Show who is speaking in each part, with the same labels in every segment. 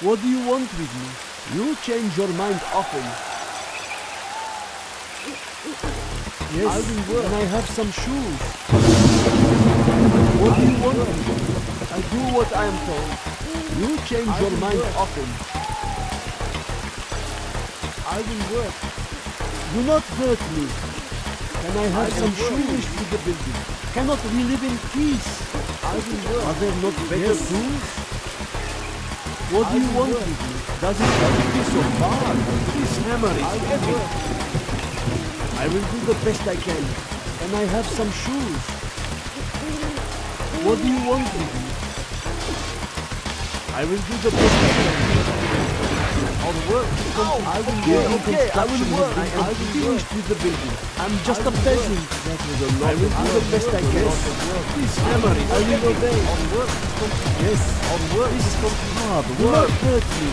Speaker 1: What do you want with me? You change your mind often. Yes, I will work. and I have some shoes. What do you want with me? I do what I am told. You change your mind work. often. I will work. Do not hurt me. Can I have I some shoes with the building? Cannot we live in peace? I will work. Are there not better yes. tools? What do you want with me? Does it have to be so hard? This hammer is heavy. I will do the best I can. And I have some shoes. What do you want with me? I will do the best I can. I'll work. Oh, I will okay, work. Okay, I will work. I am finished with the building. I'm just a peasant. That was a lot I will do the best I can. This hammer is I will obey. I'll work. Yes, I'll work. This is hard work. Do not hurt me.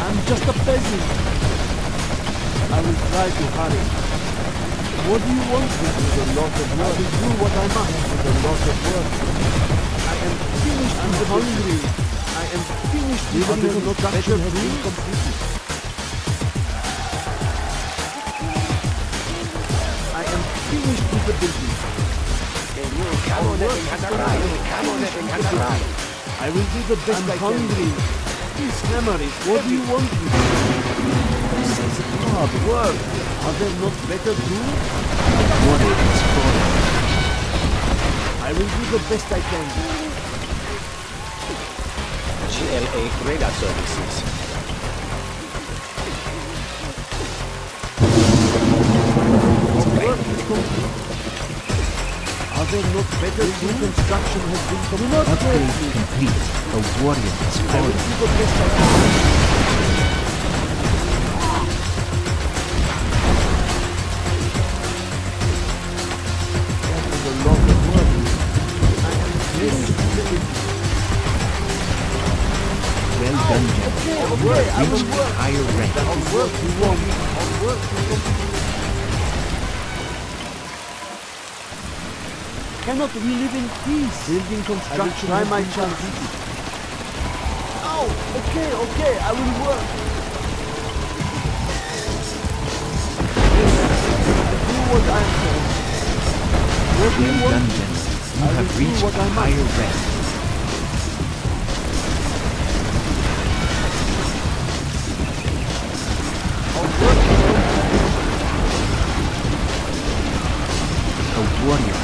Speaker 1: I'm just a peasant. I will try to hurry. What do you want with me? A lot of work. I will do what I must with a lot of work. I am finished I'm hungry. I am finished with the construction has been completed. I am finished with the building. I will do the best I'm I hungry. This hammer is what do you want me This is hard work. Are there not better tools? What is for? I will do the best I can.
Speaker 2: GLA Radar Services.
Speaker 1: Are there not better new construction has been completed?
Speaker 3: Upgrade complete. A warrior has fallen.
Speaker 1: Work. I will work. Higher rank. Work. You won't. Work. You won't. Cannot we live in peace? Building construction. I will try my chance. Oh, okay, okay. I will work. do what I'm told. You want?
Speaker 3: Dungeons. You have reached a higher rank. Warrior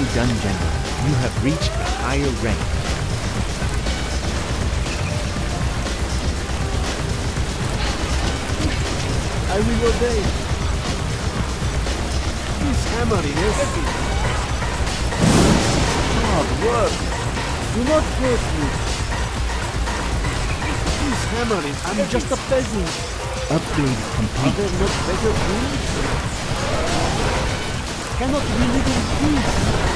Speaker 3: Well done, General. You have reached a higher rank.
Speaker 1: I will obey. This hammer is heavy. Hard work. Do not hurt me. Please hammer it. I'm just a peasant.
Speaker 3: Upgrade complete.
Speaker 1: Are there not better tools? Cannot we live in peace?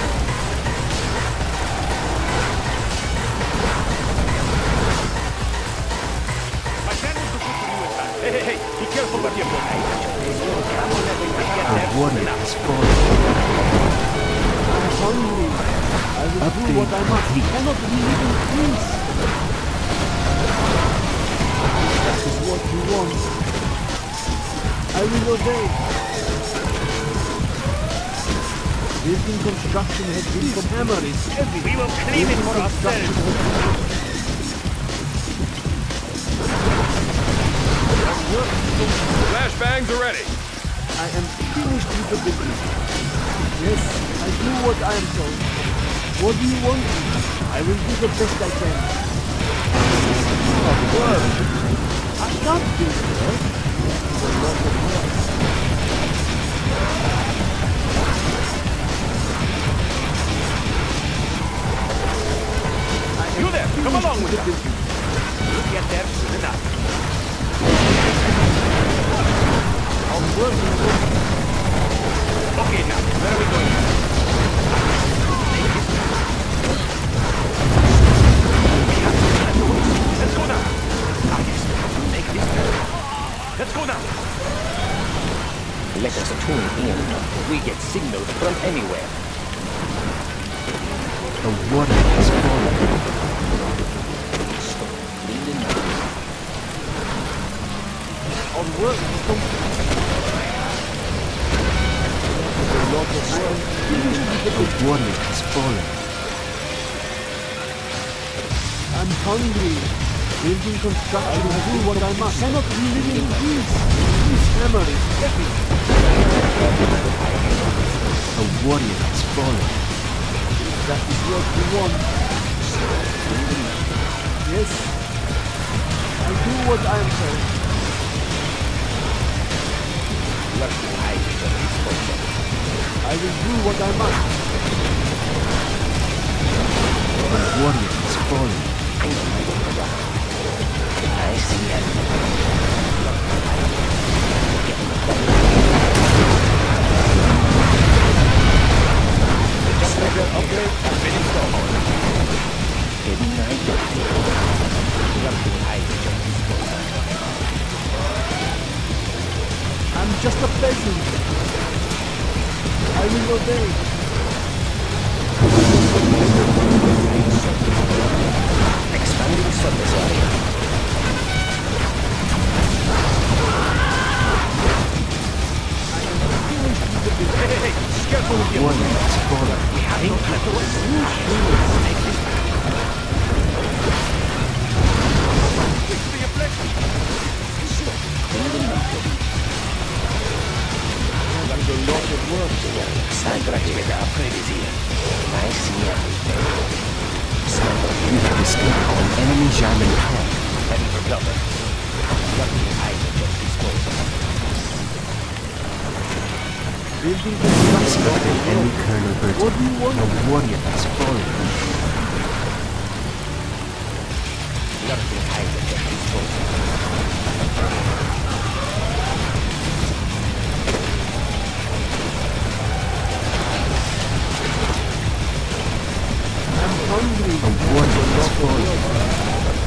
Speaker 2: Hey, hey, be careful what you're doing.
Speaker 3: The has fallen.
Speaker 1: I'm hungry. I will Upgrade do what I must. Complete. Cannot we live in peace? That is what you want. I will obey. Building construction has been this hammer is heavy.
Speaker 2: We will clean it for ourselves.
Speaker 4: Flashbangs are ready.
Speaker 1: I am finished with the business. Yes, I do what I am told. What do you want? I will do the best I can. Hard work. can't do a lot of work.
Speaker 3: You there, come along with us. We'll get there soon enough. Okay, now, where are we going? Let's go now. Make this Let's go now.
Speaker 4: Let us in. We get signals from anywhere.
Speaker 2: The water.
Speaker 1: Lot of work.
Speaker 2: The warrior has fallen.
Speaker 1: I'm hungry. Building construction I do what I must. Cannot be living in peace. This hammer is heavy.
Speaker 2: The warrior has fallen.
Speaker 1: That is what you want. Yes. I do what I am told. I will do what I must.
Speaker 2: The warrior has fallen.
Speaker 4: I see it.
Speaker 1: I'm just a peasant. I will obey.
Speaker 4: Expanding surface area.
Speaker 3: Hey, hey, hey, careful with
Speaker 2: The
Speaker 3: your
Speaker 2: fallen.
Speaker 3: Think let
Speaker 4: The upgrade is here. I see everything. Sandra,
Speaker 2: You have escaped an enemy German tank.
Speaker 4: heading for cover. Luckily, I can just dispose of
Speaker 1: Building construction.
Speaker 2: Spotted enemy Colonel Burton.
Speaker 1: What do you want?
Speaker 2: The warrior has fallen.
Speaker 4: Luckily, I can just
Speaker 1: hungry.
Speaker 2: The warrior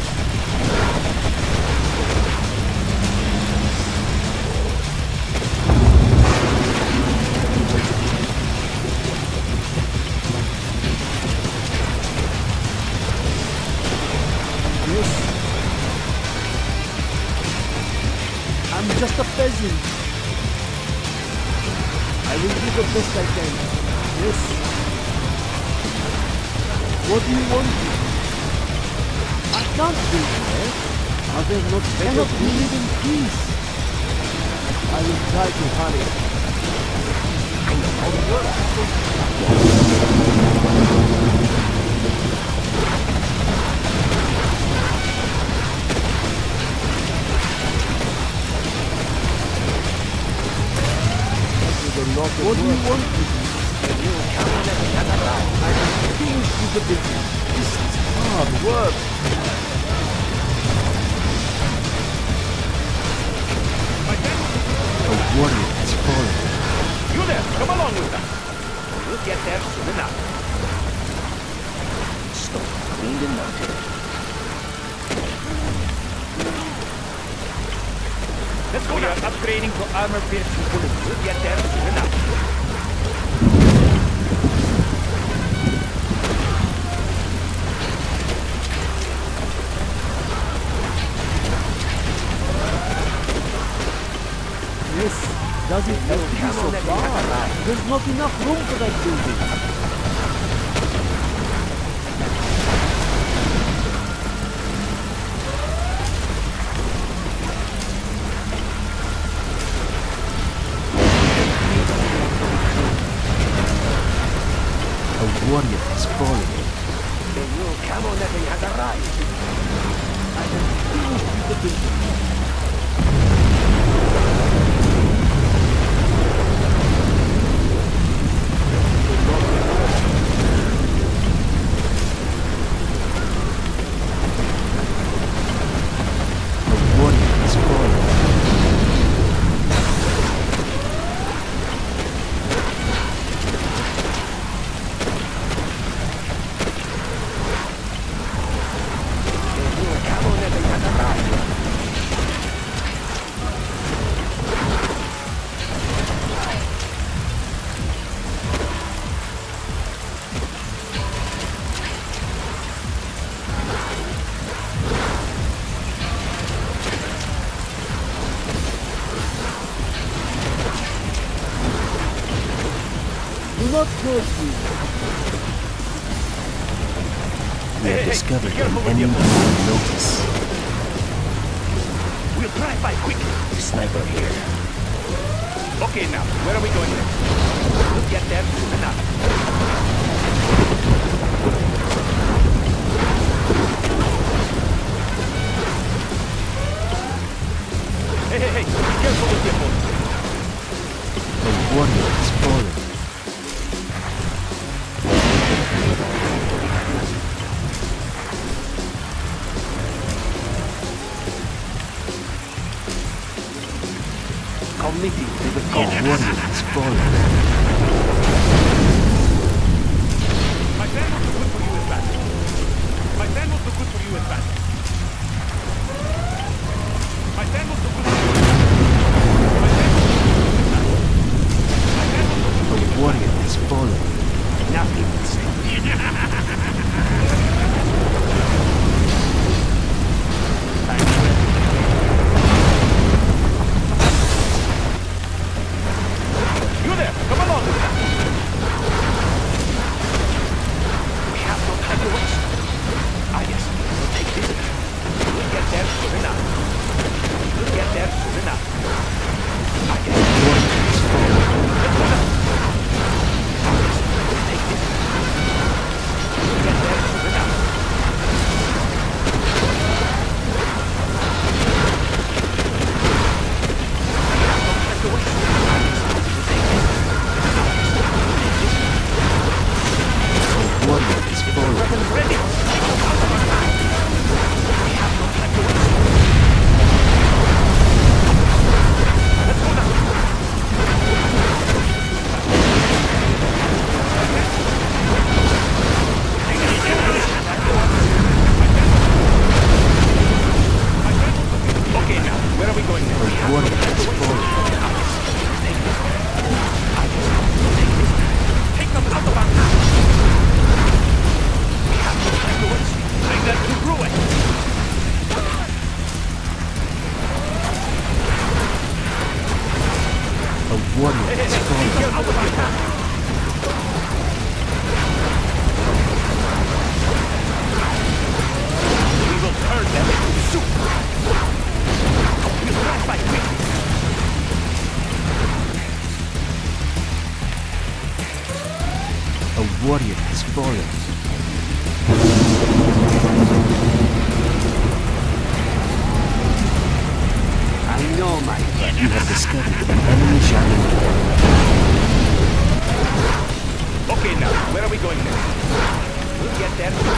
Speaker 1: cannot live in peace? I will try to hurry.
Speaker 3: Enough
Speaker 1: room for that building.
Speaker 2: The warrior has fallen.
Speaker 4: The new camo netting has arrived.
Speaker 1: I am finished with the building.
Speaker 3: discovered enemy
Speaker 2: Okay, now, where are we going next? We'll get there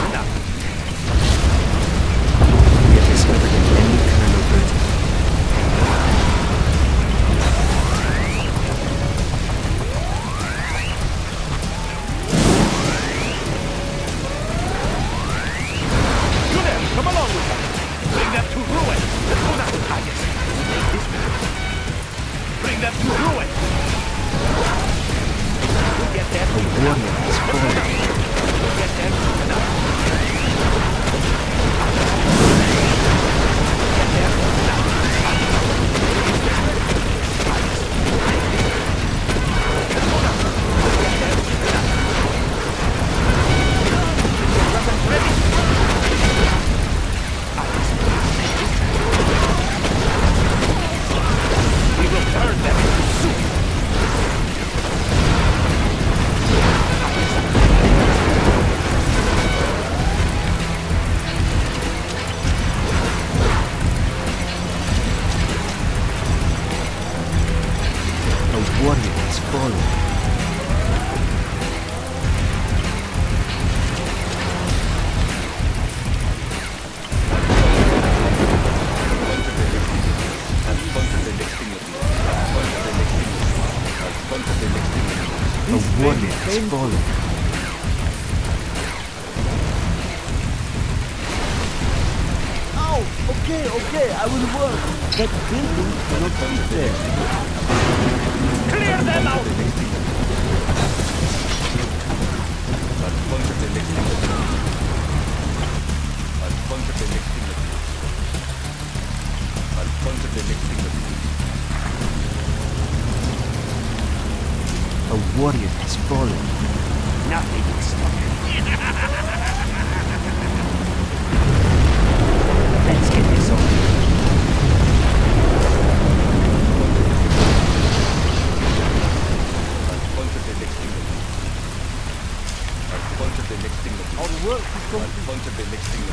Speaker 2: point.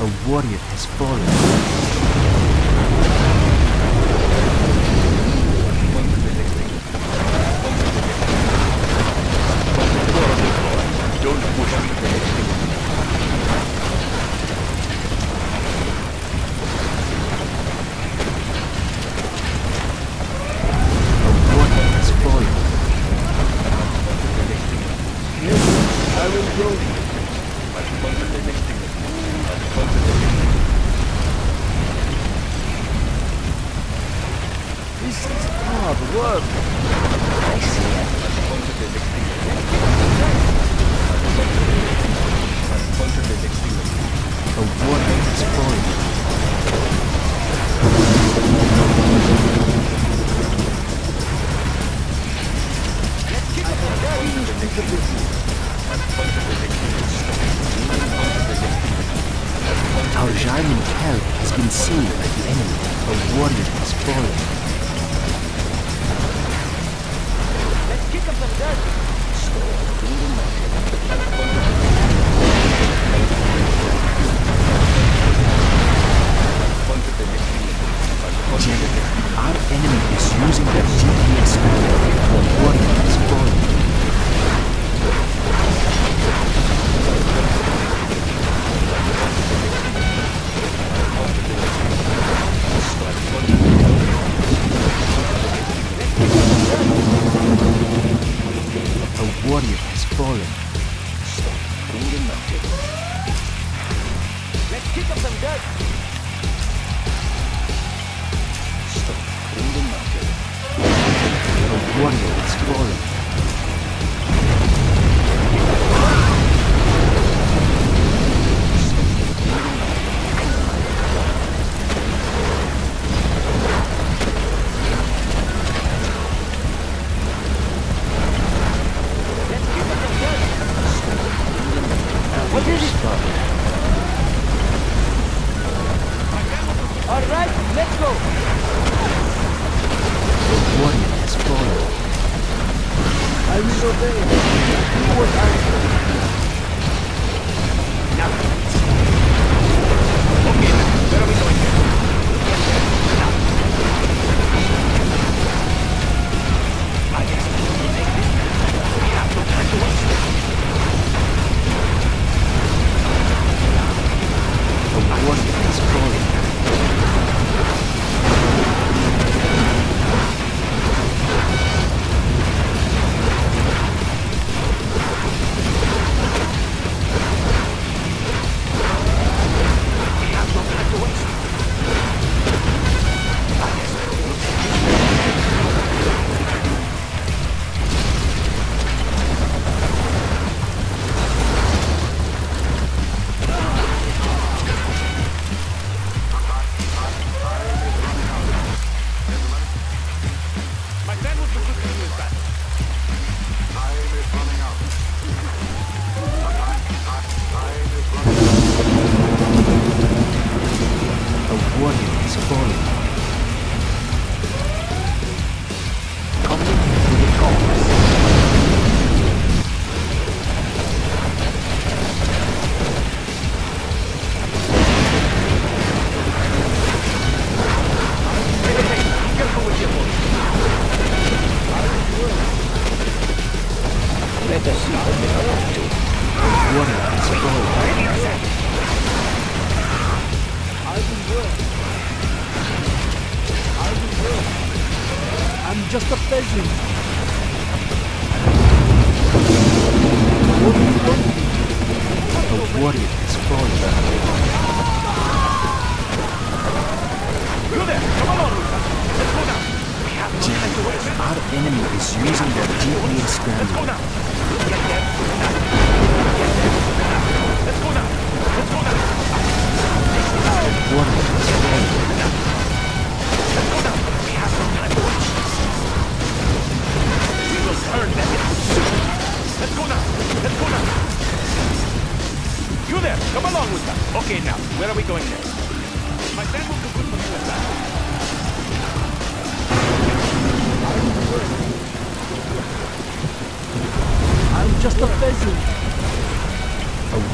Speaker 3: A warrior has fallen.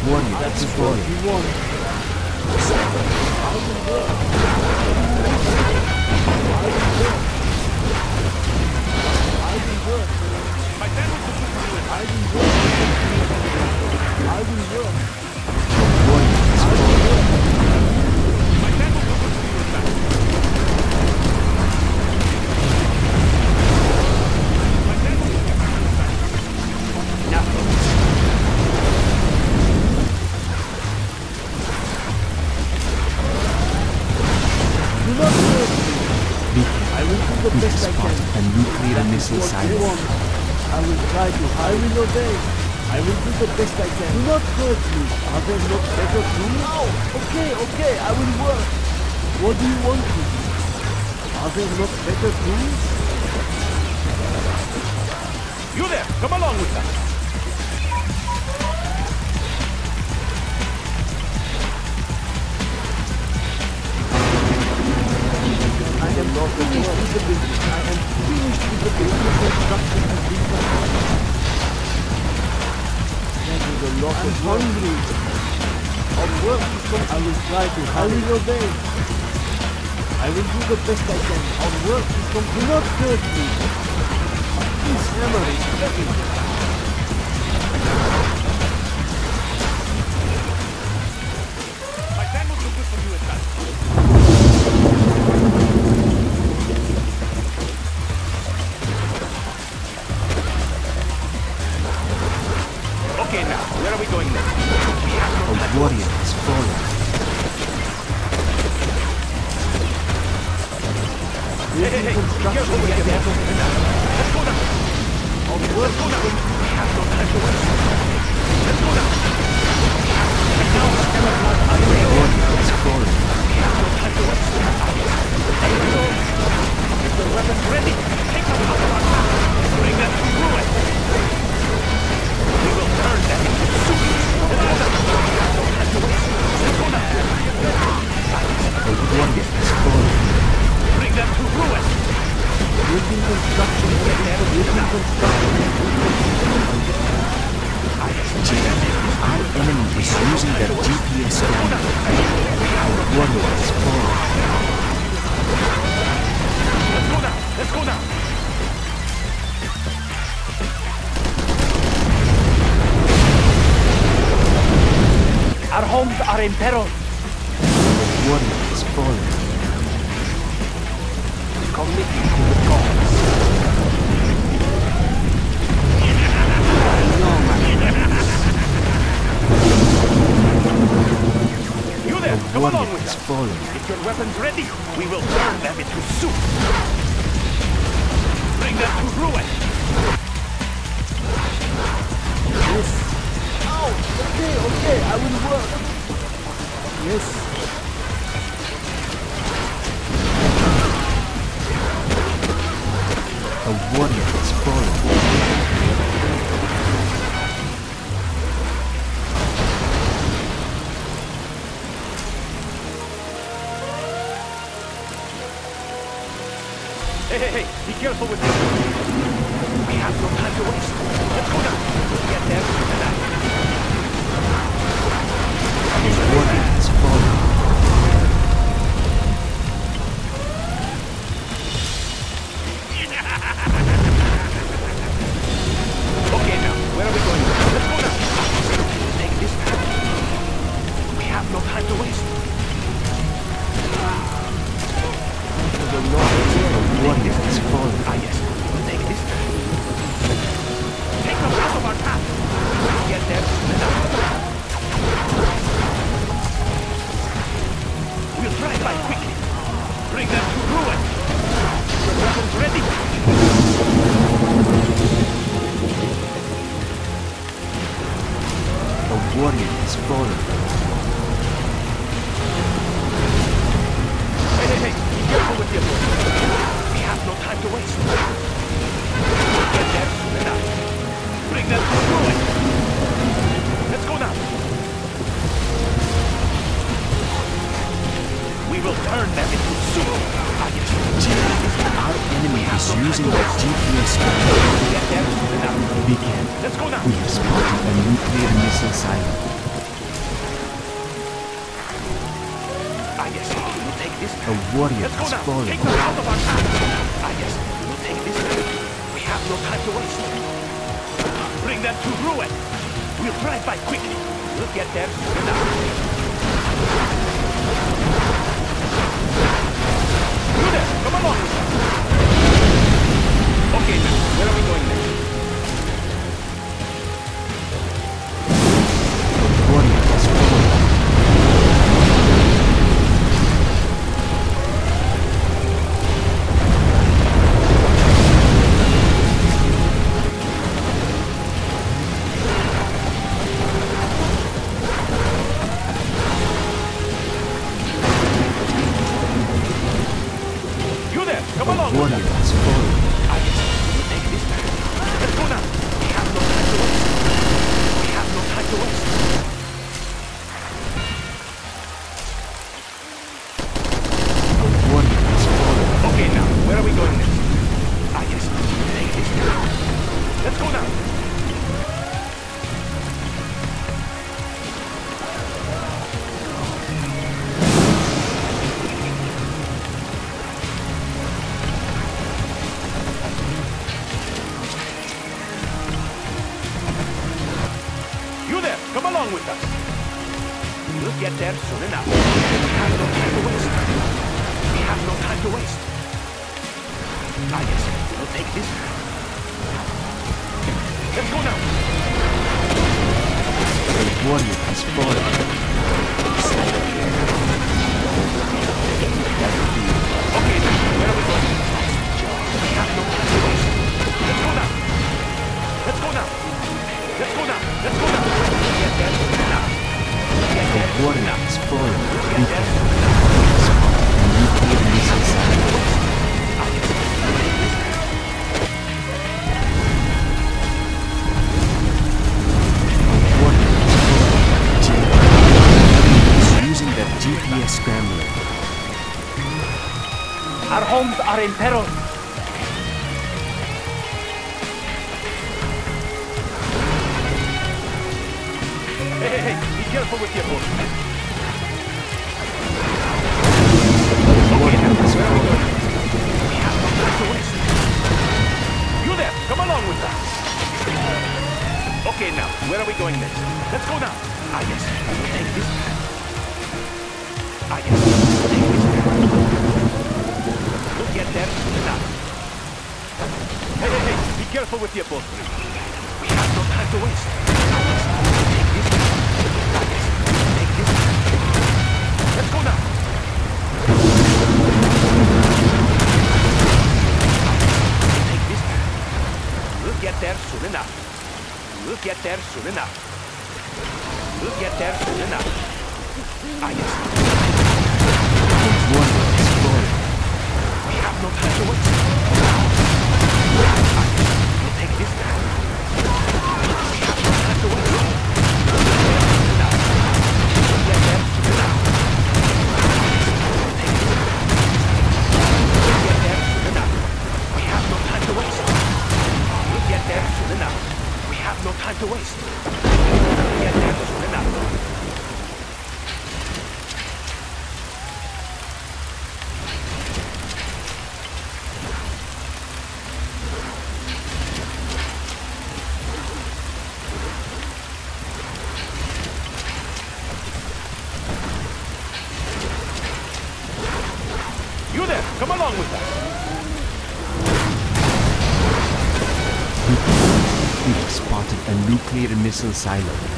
Speaker 3: Warrior has
Speaker 2: What
Speaker 3: fallen.
Speaker 2: you
Speaker 1: want?
Speaker 2: My friend will conclude from
Speaker 3: nuclear missile
Speaker 1: What you want. I will try to. I will obey. I will do the best I can. Do not hurt me. Are there not better tools? No. Okay, okay. I will work. What do you want to do? Are there not better tools?
Speaker 2: you there, come along with us.
Speaker 1: I am finished with the business. Construction has been completed. That is a lot I'm of hungry. Work. I will try to. I will obey. I will do the best I can. Of work. Do not me. This hammer is heavy.
Speaker 2: Are in peril.
Speaker 3: Warrior has fallen.
Speaker 2: Commit to the gods. You there, come along with us.
Speaker 3: fallen.
Speaker 2: Get your weapons ready. We will turn them into soup.
Speaker 1: Yes,
Speaker 2: we will take this.
Speaker 3: A warrior has fallen.
Speaker 2: Take out of our path. Ah, we will take this. We have no time to waste. Bring them to ruin. We'll drive by quickly. We'll get there soon enough. Ludes, come along. Okay, now, where are we going next? perso le navi. in peril. Hey, hey, hey, be careful with your boat. Come along with us. Okay, now, where are we going next? Let's go now. Ah, yes. tiempo. We have no time to waste. Take this Let's go now. Take this We'll get there soon enough. We'll get there soon enough.
Speaker 3: nuclear missile silo.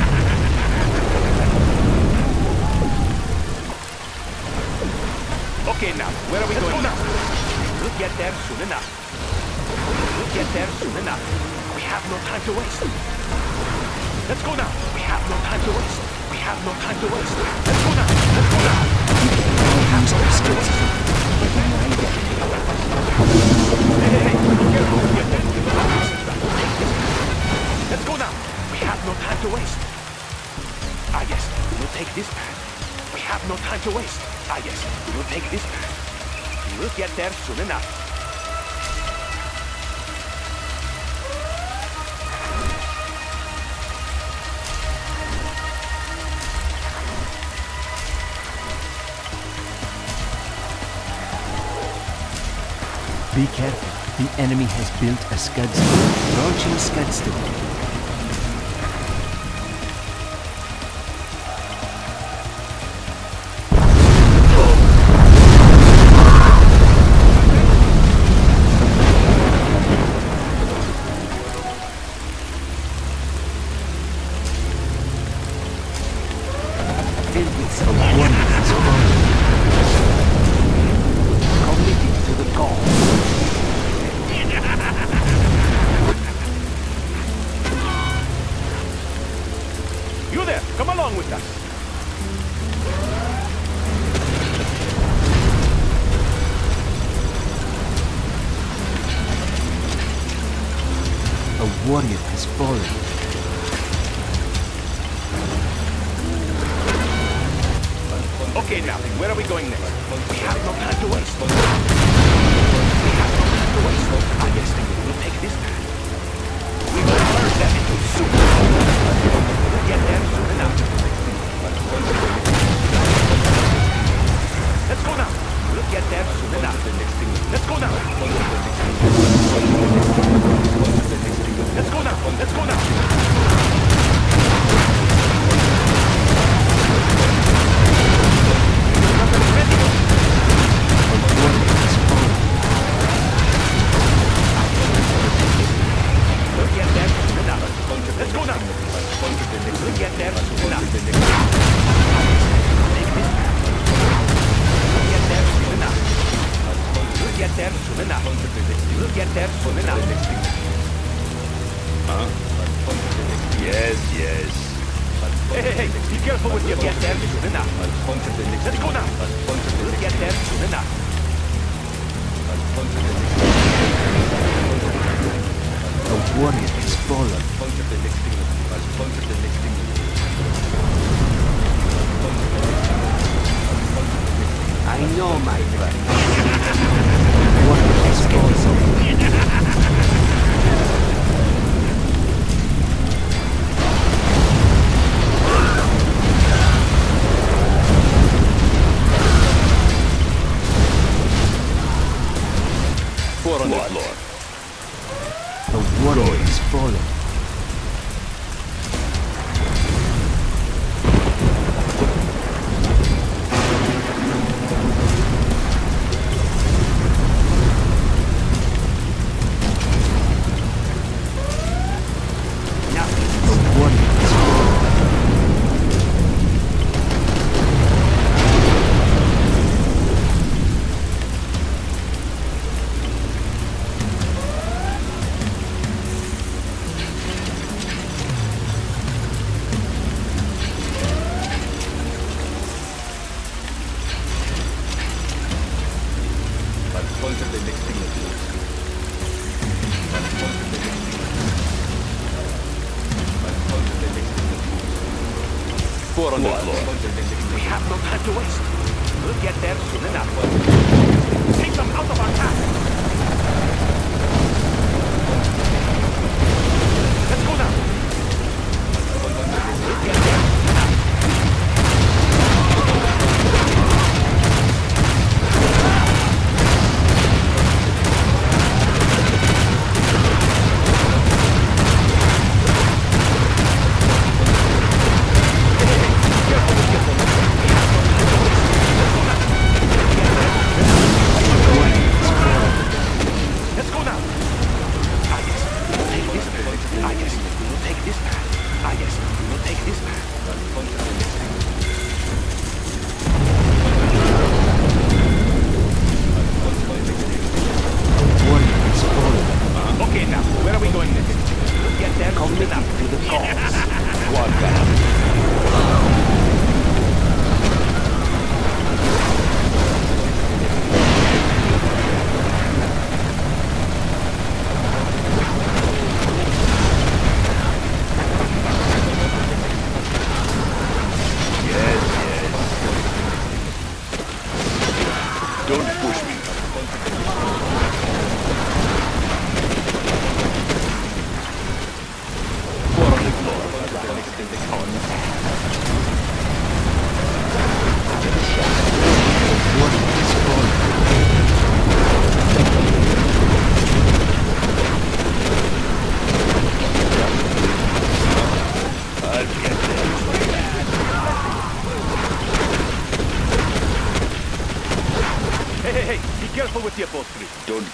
Speaker 2: Okay, now, where are we going now? We'll get there soon enough. We'll get there soon enough. We have no time to waste. Let's go now. We have no time to waste. We have no time to waste. Let's go now. Let's go now. There. Let's go now. We have no time to waste. Ah, yes. We'll take this path. We have no time to waste. Ah, yes. We'll take this path. We'll get there soon enough.
Speaker 3: Be careful. The enemy has built a
Speaker 2: Scud Storm. Launching Scud Storm. It's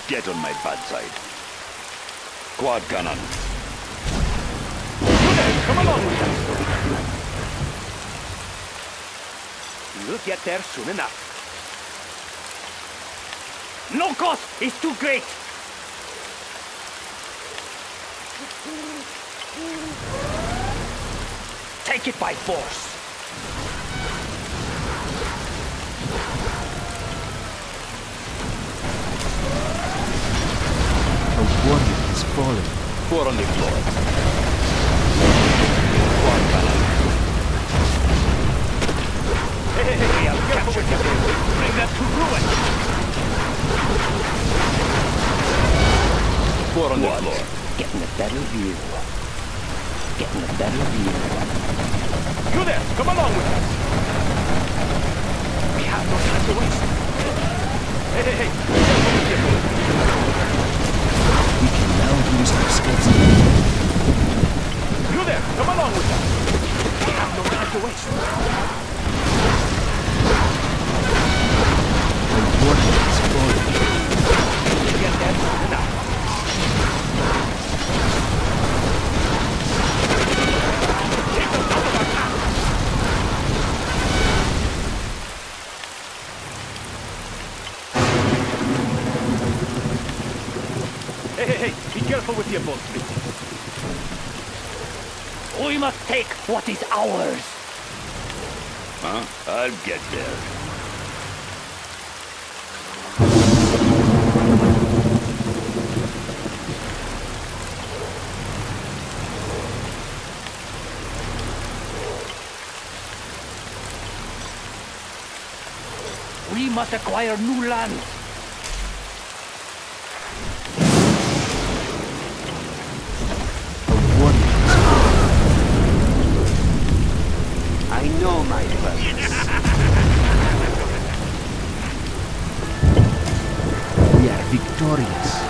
Speaker 2: get
Speaker 5: on my bad side. Quad cannon.
Speaker 6: Come along with us. We'll get there soon enough. No cost is too great. Take it by force.
Speaker 2: A warrior has fallen.
Speaker 5: Four on the floor. Quad cannon.
Speaker 6: Hey, hey, hey, I'll capture you. Bring that to ruin.
Speaker 5: Four on the floor.
Speaker 4: Getting a better view. Getting a better view.
Speaker 6: You there, come along with us. We have no time to waste. Hey, hey, hey, be careful with your bullets.
Speaker 2: We can now use our skills.
Speaker 6: You there, come along with us. We have no time to waste.
Speaker 2: Warrior has fallen.
Speaker 6: We'll get there soon enough. Take us out of our path. Hey, hey, hey, be careful with your upholstery. We must take what is ours.
Speaker 5: Huh? I'll get there.
Speaker 6: We must acquire new land.
Speaker 2: A warrior has fallen.
Speaker 7: I know my purpose.
Speaker 2: We victorious.